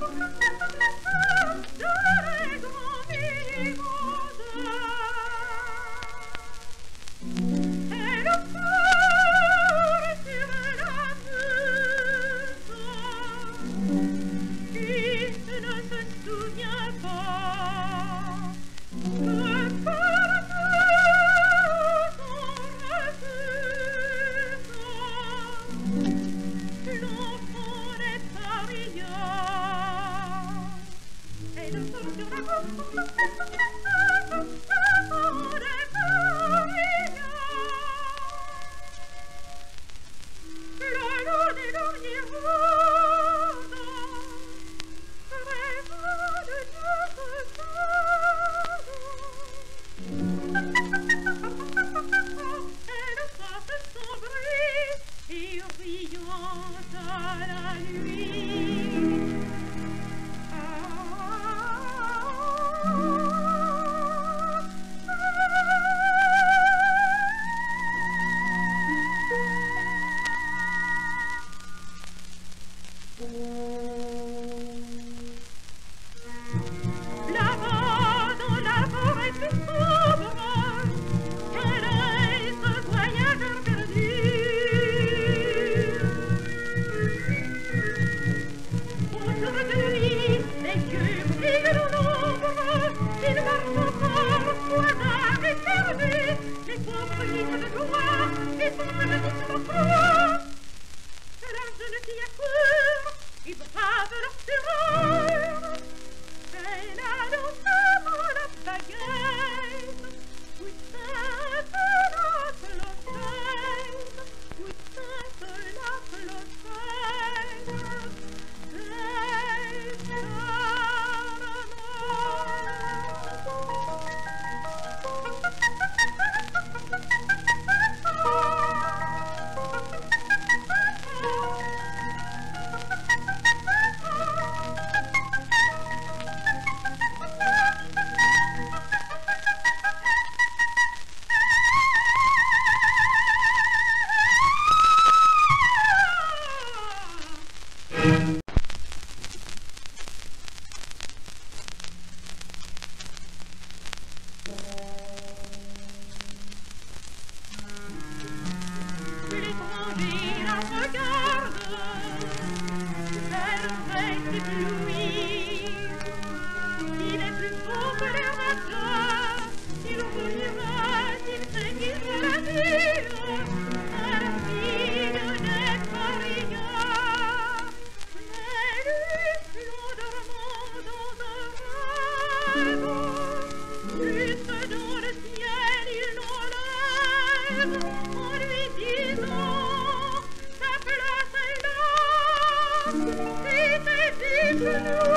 Thank you. nuit Et brave leur terreur. Thank you.